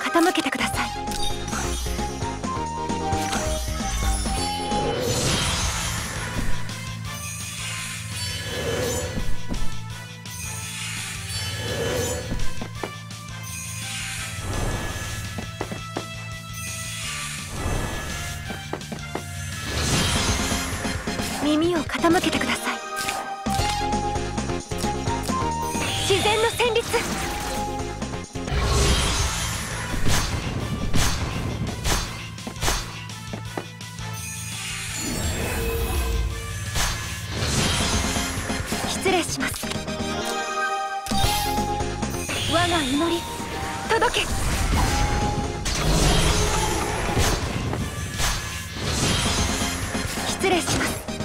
傾けてください。耳を傾けてください。自然の礼します。我が祈り届け。失礼します。